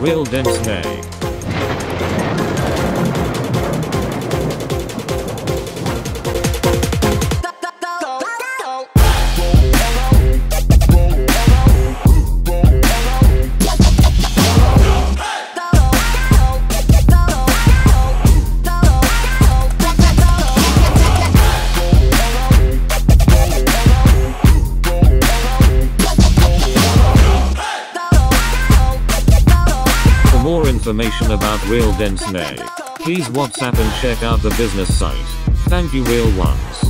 Real Dence Nay. Information about Real Dence Nay, please WhatsApp and check out the business site. Thank you Real Ones.